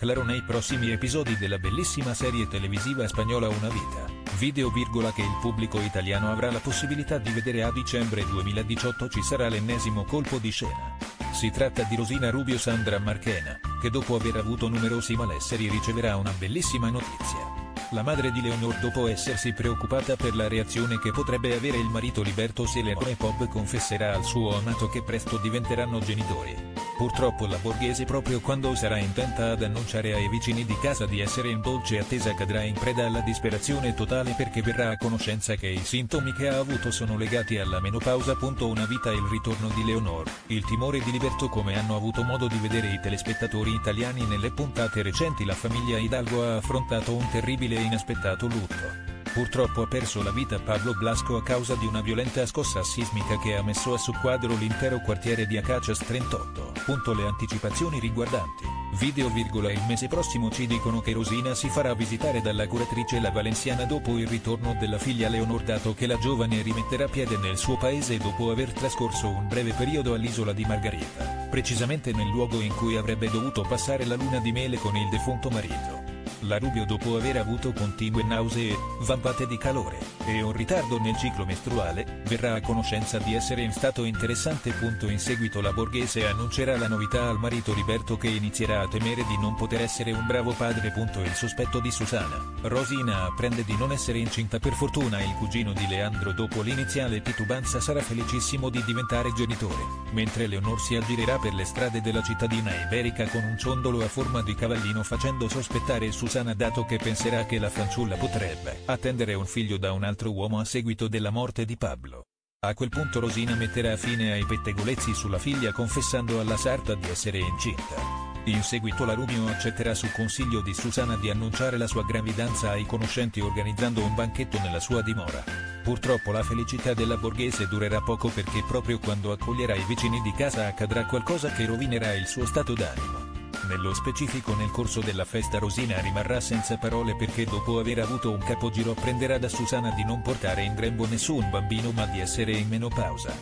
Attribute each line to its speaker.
Speaker 1: Claro nei prossimi episodi della bellissima serie televisiva spagnola Una vita, video virgola che il pubblico italiano avrà la possibilità di vedere a dicembre 2018 ci sarà l'ennesimo colpo di scena. Si tratta di Rosina Rubio Sandra Marchena, che dopo aver avuto numerosi malesseri riceverà una bellissima notizia. La madre di Leonor dopo essersi preoccupata per la reazione che potrebbe avere il marito Liberto se Leone Pop confesserà al suo amato che presto diventeranno genitori. Purtroppo la borghese proprio quando sarà intenta ad annunciare ai vicini di casa di essere in dolce attesa cadrà in preda alla disperazione totale perché verrà a conoscenza che i sintomi che ha avuto sono legati alla menopausa. Una vita e il ritorno di Leonor, il timore di Liberto come hanno avuto modo di vedere i telespettatori italiani nelle puntate recenti la famiglia Hidalgo ha affrontato un terribile e inaspettato lutto. Purtroppo ha perso la vita Pablo Blasco a causa di una violenta scossa sismica che ha messo a soqquadro l'intero quartiere di Acacias 38. Punto le anticipazioni riguardanti. Video virgola il mese prossimo ci dicono che Rosina si farà visitare dalla curatrice la Valenciana dopo il ritorno della figlia Leonor dato che la giovane rimetterà piede nel suo paese dopo aver trascorso un breve periodo all'isola di Margarita, precisamente nel luogo in cui avrebbe dovuto passare la luna di mele con il defunto marito. La Rubio dopo aver avuto continue nausee, vampate di calore, e un ritardo nel ciclo mestruale, verrà a conoscenza di essere in stato interessante. In seguito la borghese annuncerà la novità al marito Liberto che inizierà a temere di non poter essere un bravo padre. Il sospetto di Susana, Rosina apprende di non essere incinta per fortuna il cugino di Leandro dopo l'iniziale titubanza sarà felicissimo di diventare genitore, mentre Leonor si aggirerà per le strade della cittadina iberica con un ciondolo a forma di cavallino facendo sospettare Susana Susana dato che penserà che la fanciulla potrebbe attendere un figlio da un altro uomo a seguito della morte di Pablo. A quel punto Rosina metterà fine ai pettegolezzi sulla figlia confessando alla sarta di essere incinta. In seguito la Rubio accetterà su consiglio di Susana di annunciare la sua gravidanza ai conoscenti organizzando un banchetto nella sua dimora. Purtroppo la felicità della borghese durerà poco perché proprio quando accoglierà i vicini di casa accadrà qualcosa che rovinerà il suo stato d'animo. Nello specifico nel corso della festa Rosina rimarrà senza parole perché dopo aver avuto un capogiro apprenderà da Susana di non portare in grembo nessun bambino ma di essere in menopausa.